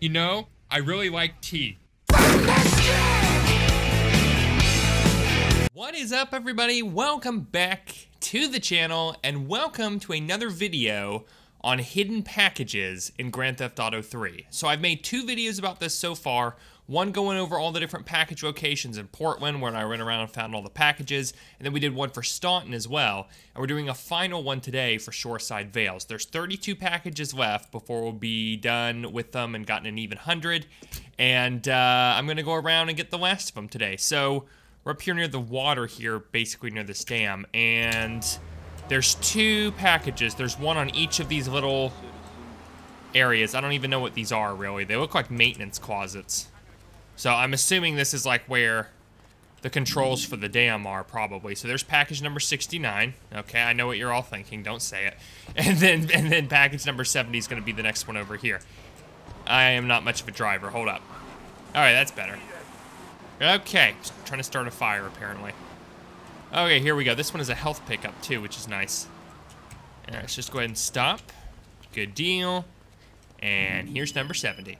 You know, I really like tea. What is up everybody? Welcome back to the channel and welcome to another video on hidden packages in Grand Theft Auto 3. So I've made two videos about this so far, one going over all the different package locations in Portland where I went around and found all the packages, and then we did one for Staunton as well, and we're doing a final one today for Shoreside Vales. There's 32 packages left before we'll be done with them and gotten an even 100, and uh, I'm going to go around and get the last of them today. So we're up here near the water here, basically near this dam, and there's two packages. There's one on each of these little areas. I don't even know what these are, really. They look like maintenance closets. So I'm assuming this is like where the controls for the dam are probably. So there's package number 69. Okay, I know what you're all thinking. Don't say it. And then and then package number 70 is going to be the next one over here. I am not much of a driver. Hold up. All right, that's better. Okay, trying to start a fire apparently. Okay, here we go. This one is a health pickup too, which is nice. Let's just go ahead and stop. Good deal. And here's number 70.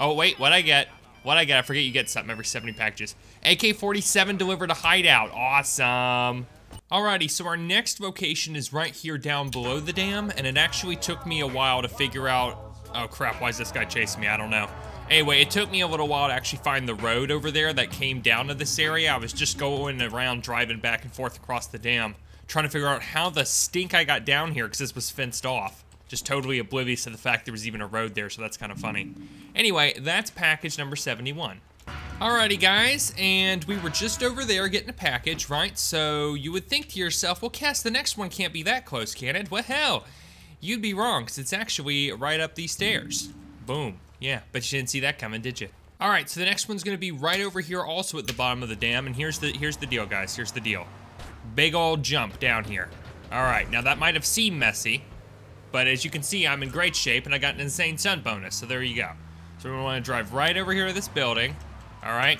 Oh, wait, what I get? What I get? I forget you get something every 70 packages. AK-47 delivered a hideout. Awesome. Alrighty, so our next vocation is right here down below the dam, and it actually took me a while to figure out... Oh crap, why is this guy chasing me? I don't know. Anyway, it took me a little while to actually find the road over there that came down to this area. I was just going around driving back and forth across the dam, trying to figure out how the stink I got down here because this was fenced off just totally oblivious to the fact there was even a road there, so that's kind of funny. Anyway, that's package number 71. Alrighty guys, and we were just over there getting a package, right? So you would think to yourself, well Kes, the next one can't be that close, can it? Well hell, you'd be wrong, because it's actually right up these stairs. Boom. Yeah, but you didn't see that coming, did you? Alright, so the next one's gonna be right over here also at the bottom of the dam, and here's the here's the deal, guys. Here's the deal. Big old jump down here. Alright, now that might have seemed messy, but as you can see, I'm in great shape and I got an insane stunt bonus, so there you go. So we want to drive right over here to this building. All right.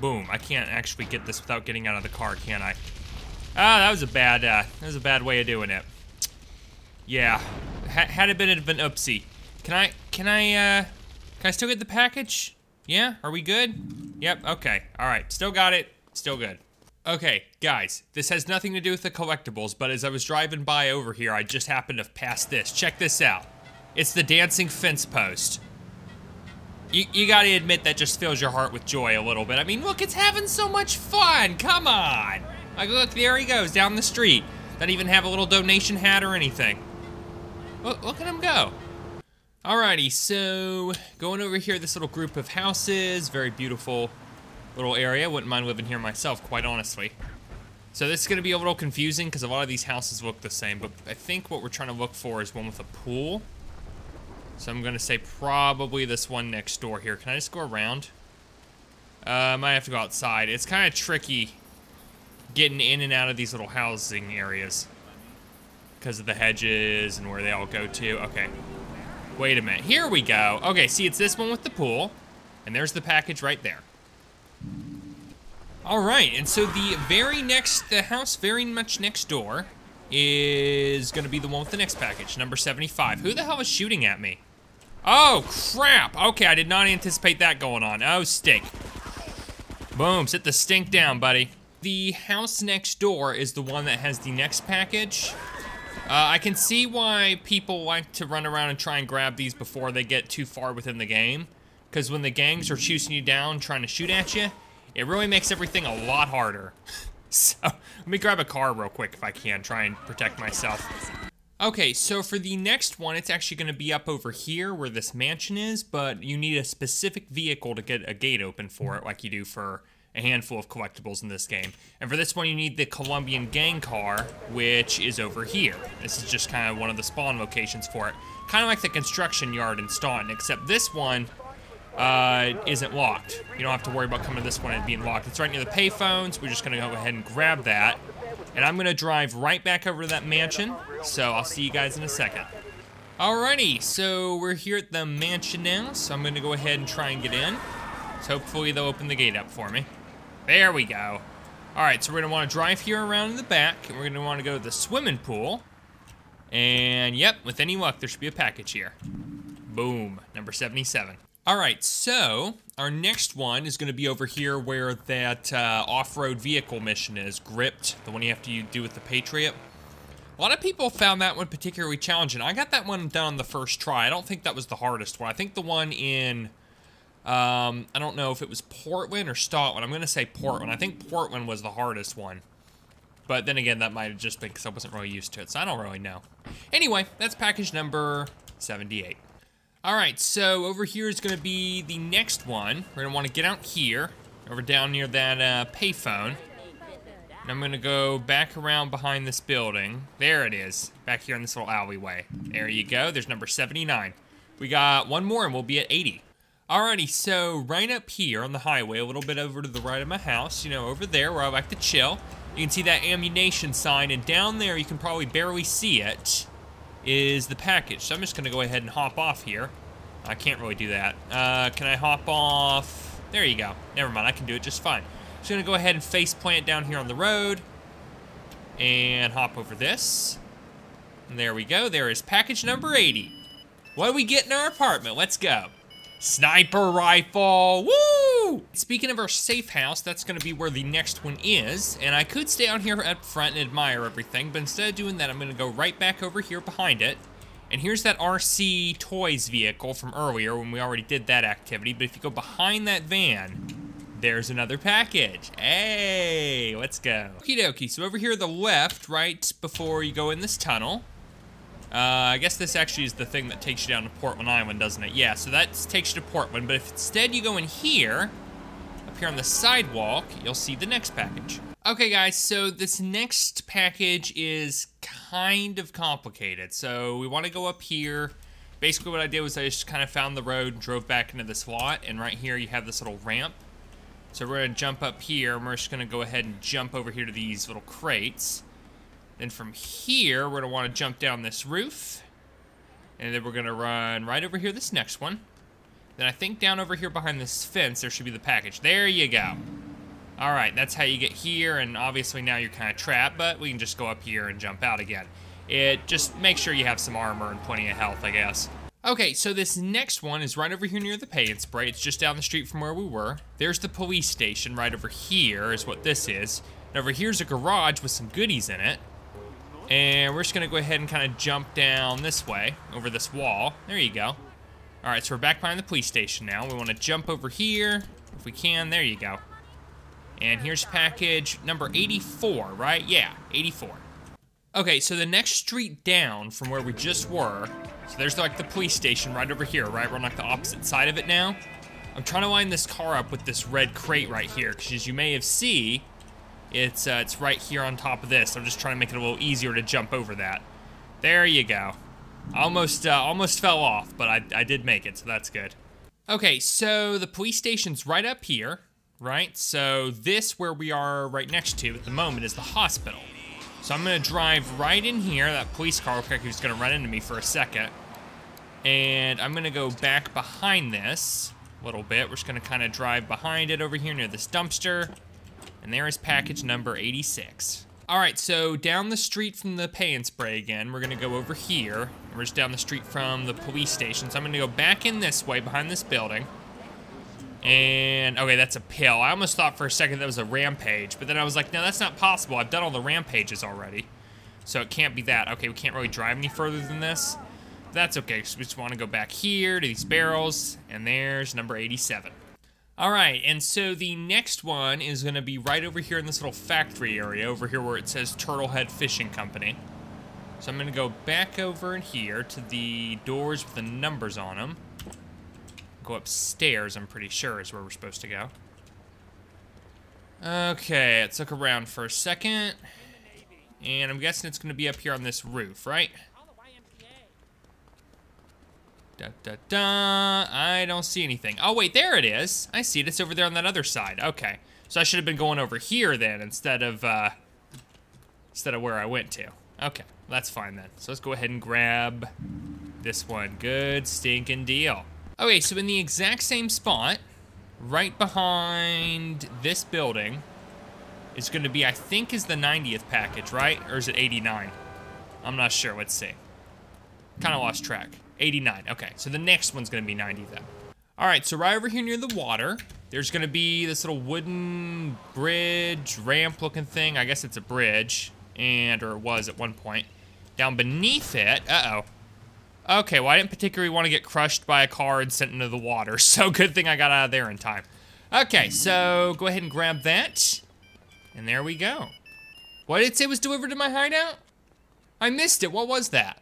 Boom. I can't actually get this without getting out of the car, can I? Ah, that was a bad, uh, that was a bad way of doing it. Yeah. H had it been an oopsie. Can I, can I, uh, can I still get the package? Yeah? Are we good? Yep, okay. All right. Still got it. Still good. Okay, guys, this has nothing to do with the collectibles, but as I was driving by over here, I just happened to pass this. Check this out. It's the dancing fence post. You, you gotta admit that just fills your heart with joy a little bit. I mean, look, it's having so much fun. Come on. Like, look, there he goes down the street. Doesn't even have a little donation hat or anything. Look, look at him go. Alrighty, so going over here, this little group of houses, very beautiful little area. Wouldn't mind living here myself, quite honestly. So this is going to be a little confusing because a lot of these houses look the same, but I think what we're trying to look for is one with a pool. So I'm going to say probably this one next door here. Can I just go around? Uh, I might have to go outside. It's kind of tricky getting in and out of these little housing areas because of the hedges and where they all go to. Okay. Wait a minute. Here we go. Okay, see, it's this one with the pool, and there's the package right there. All right, and so the very next, the house very much next door is gonna be the one with the next package, number 75. Who the hell is shooting at me? Oh, crap. Okay, I did not anticipate that going on. Oh, stink. Boom, sit the stink down, buddy. The house next door is the one that has the next package. Uh, I can see why people like to run around and try and grab these before they get too far within the game. Because when the gangs are chasing you down, trying to shoot at you, it really makes everything a lot harder. so, let me grab a car real quick if I can, try and protect myself. Okay, so for the next one, it's actually going to be up over here where this mansion is, but you need a specific vehicle to get a gate open for it, like you do for a handful of collectibles in this game. And for this one, you need the Colombian gang car, which is over here. This is just kind of one of the spawn locations for it. Kind of like the construction yard in Staunton, except this one uh, isn't locked. You don't have to worry about coming to this one and being locked. It's right near the payphones. We're just gonna go ahead and grab that. And I'm gonna drive right back over to that mansion. So I'll see you guys in a second. Alrighty, so we're here at the mansion now. So I'm gonna go ahead and try and get in. So hopefully they'll open the gate up for me. There we go. All right, so we're gonna wanna drive here around in the back. And we're gonna wanna go to the swimming pool. And yep, with any luck, there should be a package here. Boom, number 77. All right, so our next one is going to be over here where that uh, off-road vehicle mission is, Gripped, the one you have to do with the Patriot. A lot of people found that one particularly challenging. I got that one done on the first try. I don't think that was the hardest one. I think the one in, um, I don't know if it was Portland or Stotland. I'm going to say Portland. I think Portland was the hardest one. But then again, that might have just been because I wasn't really used to it, so I don't really know. Anyway, that's package number 78. All right, so over here is gonna be the next one. We're gonna wanna get out here, over down near that uh, payphone. And I'm gonna go back around behind this building. There it is, back here in this little alleyway. There you go, there's number 79. We got one more and we'll be at 80. Alrighty, so right up here on the highway, a little bit over to the right of my house, you know, over there where I like to chill, you can see that ammunition sign, and down there you can probably barely see it is the package. So I'm just gonna go ahead and hop off here. I can't really do that. Uh, can I hop off? There you go. Never mind, I can do it just fine. Just gonna go ahead and face plant down here on the road and hop over this. And there we go. There is package number 80. What do we get in our apartment? Let's go. Sniper rifle, woo! Speaking of our safe house, that's gonna be where the next one is, and I could stay out here up front and admire everything, but instead of doing that, I'm gonna go right back over here behind it, and here's that RC Toys vehicle from earlier when we already did that activity, but if you go behind that van, there's another package. Hey, let's go. Okie dokie, so over here on the left, right before you go in this tunnel, uh, I guess this actually is the thing that takes you down to Portland Island, doesn't it? Yeah, so that takes you to Portland, but if instead you go in here, up here on the sidewalk, you'll see the next package. Okay, guys, so this next package is kind of complicated. So we want to go up here. Basically what I did was I just kind of found the road and drove back into this lot, and right here you have this little ramp. So we're going to jump up here, and we're just going to go ahead and jump over here to these little crates. Then from here, we're gonna wanna jump down this roof. And then we're gonna run right over here, this next one. Then I think down over here behind this fence, there should be the package. There you go. All right, that's how you get here, and obviously now you're kind of trapped, but we can just go up here and jump out again. It just make sure you have some armor and plenty of health, I guess. Okay, so this next one is right over here near the pay and spray. It's just down the street from where we were. There's the police station right over here is what this is. And over here's a garage with some goodies in it. And we're just gonna go ahead and kind of jump down this way, over this wall. There you go. All right, so we're back behind the police station now. We wanna jump over here, if we can, there you go. And here's package number 84, right? Yeah, 84. Okay, so the next street down from where we just were, so there's like the police station right over here, right? We're on like the opposite side of it now. I'm trying to line this car up with this red crate right here, because as you may have seen, it's, uh, it's right here on top of this. I'm just trying to make it a little easier to jump over that. There you go. Almost, uh, almost fell off, but I, I did make it, so that's good. Okay, so the police station's right up here, right? So this, where we are right next to at the moment, is the hospital. So I'm gonna drive right in here. That police car looks like he's gonna run into me for a second. And I'm gonna go back behind this a little bit. We're just gonna kind of drive behind it over here near this dumpster. And there is package number 86. All right, so down the street from the pay and spray again, we're gonna go over here. We're just down the street from the police station. So I'm gonna go back in this way behind this building. And, okay, that's a pill. I almost thought for a second that was a rampage, but then I was like, no, that's not possible. I've done all the rampages already. So it can't be that. Okay, we can't really drive any further than this. That's okay, so we just wanna go back here to these barrels, and there's number 87. All right, and so the next one is gonna be right over here in this little factory area, over here where it says Turtlehead Fishing Company. So I'm gonna go back over in here to the doors with the numbers on them. Go upstairs, I'm pretty sure is where we're supposed to go. Okay, let's look around for a second. And I'm guessing it's gonna be up here on this roof, right? Da, da, da. I don't see anything. Oh, wait, there it is. I see it. It's over there on that other side. Okay. So I should have been going over here then instead of, uh, instead of where I went to. Okay, that's fine then. So let's go ahead and grab this one. Good stinking deal. Okay, so in the exact same spot, right behind this building, is going to be, I think, is the 90th package, right? Or is it 89? I'm not sure. Let's see. Kind of lost track. 89. Okay, so the next one's gonna be 90 then. All right, so right over here near the water, there's gonna be this little wooden bridge, ramp looking thing. I guess it's a bridge, and, or it was at one point. Down beneath it, uh-oh. Okay, well, I didn't particularly want to get crushed by a car and sent into the water, so good thing I got out of there in time. Okay, so go ahead and grab that. And there we go. What did it say was delivered to my hideout? I missed it. What was that?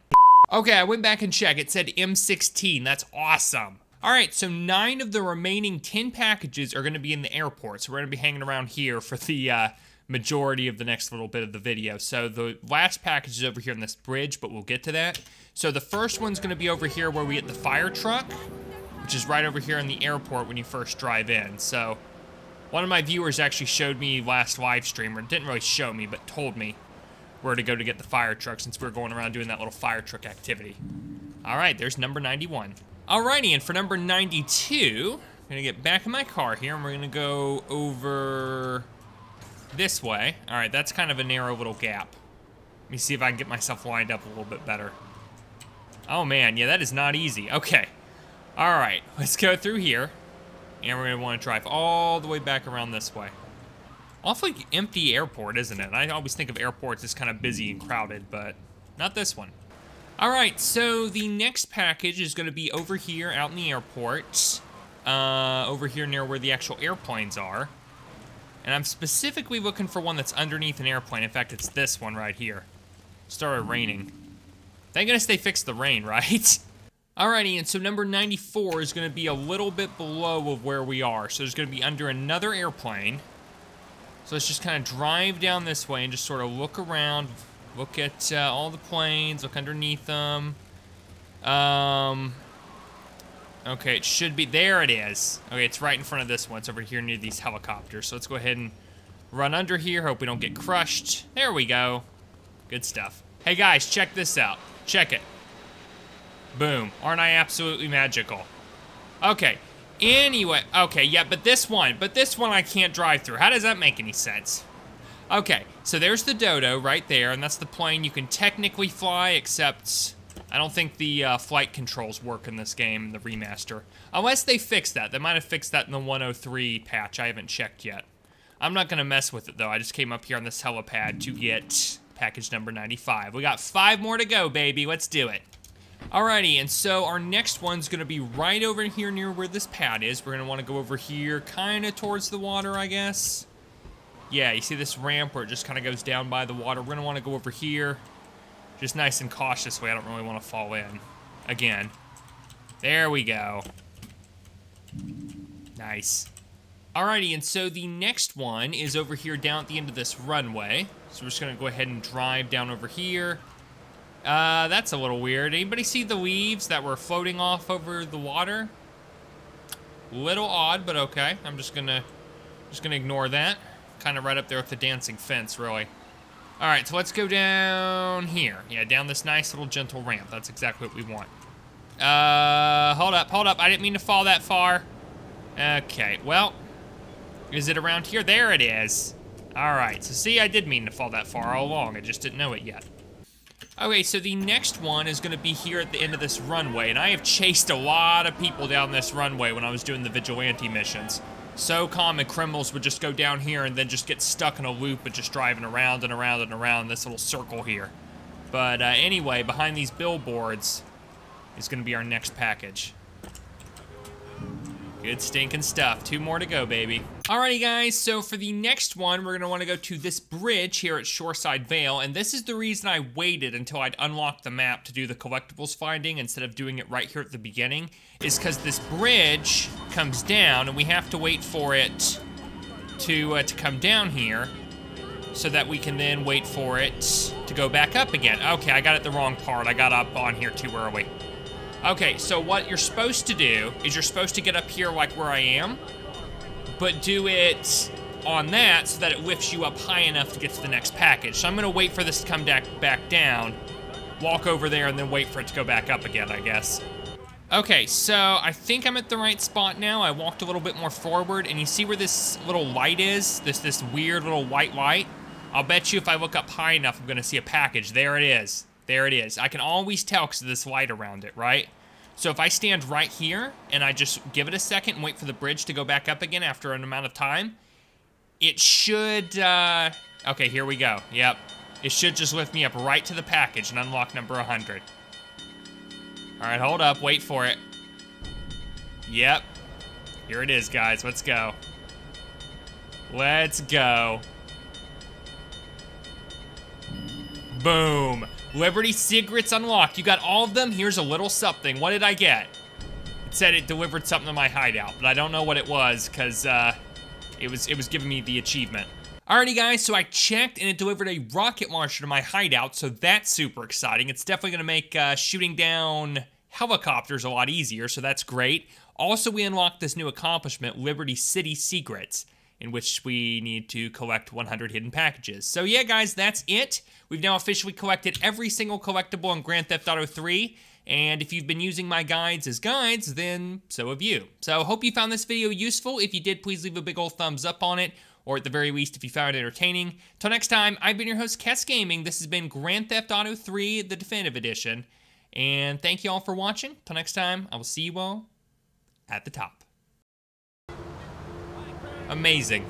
Okay, I went back and checked. It said M16. That's awesome. All right, so nine of the remaining 10 packages are going to be in the airport. So we're going to be hanging around here for the uh, majority of the next little bit of the video. So the last package is over here on this bridge, but we'll get to that. So the first one's going to be over here where we get the fire truck, which is right over here in the airport when you first drive in. So one of my viewers actually showed me last live stream, or didn't really show me, but told me where to go to get the fire truck since we are going around doing that little fire truck activity. All right, there's number 91. Alrighty, and for number 92, I'm gonna get back in my car here and we're gonna go over this way. All right, that's kind of a narrow little gap. Let me see if I can get myself lined up a little bit better. Oh man, yeah, that is not easy. Okay. All right, let's go through here. And we're gonna wanna drive all the way back around this way. Awfully empty airport, isn't it? I always think of airports as kind of busy and crowded, but not this one. All right, so the next package is gonna be over here out in the airport. Uh, over here near where the actual airplanes are. And I'm specifically looking for one that's underneath an airplane. In fact, it's this one right here. Started raining. Thank goodness they fixed the rain, right? Alrighty, and so number 94 is going to be a little bit below of where we are. So it's going to be under another airplane. So let's just kind of drive down this way and just sort of look around, look at uh, all the planes, look underneath them. Um, okay, it should be, there it is. Okay, it's right in front of this one. It's over here near these helicopters. So let's go ahead and run under here, hope we don't get crushed. There we go. Good stuff. Hey guys, check this out. Check it. Boom. Aren't I absolutely magical? Okay. Anyway, okay, yeah, but this one, but this one I can't drive through. How does that make any sense? Okay, so there's the Dodo right there, and that's the plane you can technically fly, except I don't think the uh, flight controls work in this game, the remaster. Unless they fix that. They might have fixed that in the 103 patch. I haven't checked yet. I'm not going to mess with it, though. I just came up here on this helipad to get package number 95. We got five more to go, baby. Let's do it. Alrighty, and so our next one's gonna be right over here near where this pad is. We're gonna wanna go over here, kinda towards the water, I guess. Yeah, you see this ramp where it just kinda goes down by the water. We're gonna wanna go over here. Just nice and cautious way, I don't really wanna fall in. Again. There we go. Nice. Alrighty, and so the next one is over here down at the end of this runway. So we're just gonna go ahead and drive down over here. Uh, that's a little weird. Anybody see the leaves that were floating off over the water? Little odd, but okay. I'm just gonna, just gonna ignore that. Kind of right up there with the dancing fence, really. All right, so let's go down here. Yeah, down this nice little gentle ramp. That's exactly what we want. Uh, hold up, hold up. I didn't mean to fall that far. Okay, well, is it around here? There it is. All right, so see, I did mean to fall that far all along. I just didn't know it yet. Okay, so the next one is gonna be here at the end of this runway, and I have chased a lot of people down this runway when I was doing the vigilante missions. So common, criminals would just go down here and then just get stuck in a loop and just driving around and around and around this little circle here. But uh, anyway, behind these billboards is gonna be our next package. Good stinking stuff. Two more to go, baby. Alrighty, guys, so for the next one, we're gonna wanna go to this bridge here at Shoreside Vale, and this is the reason I waited until I'd unlocked the map to do the collectibles finding instead of doing it right here at the beginning, is because this bridge comes down, and we have to wait for it to, uh, to come down here, so that we can then wait for it to go back up again. Okay, I got it the wrong part. I got up on here too early. Okay, so what you're supposed to do is you're supposed to get up here like where I am, but do it on that so that it lifts you up high enough to get to the next package. So I'm gonna wait for this to come back, back down, walk over there, and then wait for it to go back up again, I guess. Okay, so I think I'm at the right spot now. I walked a little bit more forward, and you see where this little light is? This, this weird little white light? I'll bet you if I look up high enough, I'm gonna see a package. There it is. There it is. I can always tell because of this light around it, right? So if I stand right here and I just give it a second and wait for the bridge to go back up again after an amount of time, it should, uh, okay, here we go. Yep. It should just lift me up right to the package and unlock number 100. All right, hold up, wait for it. Yep. Here it is, guys, let's go. Let's go. Boom. Liberty Secrets unlocked. You got all of them? Here's a little something. What did I get? It said it delivered something to my hideout, but I don't know what it was, because uh, it was it was giving me the achievement. Alrighty guys, so I checked and it delivered a rocket launcher to my hideout, so that's super exciting. It's definitely gonna make uh, shooting down helicopters a lot easier, so that's great. Also, we unlocked this new accomplishment, Liberty City Secrets, in which we need to collect 100 hidden packages. So yeah, guys, that's it. We've now officially collected every single collectible in Grand Theft Auto 3, and if you've been using my guides as guides, then so have you. So hope you found this video useful. If you did, please leave a big old thumbs up on it or at the very least, if you found it entertaining. Till next time, I've been your host, Kes Gaming. This has been Grand Theft Auto 3, the Definitive Edition. And thank you all for watching. Till next time, I will see you all at the top. Amazing.